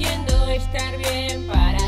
fingiendo estar bien para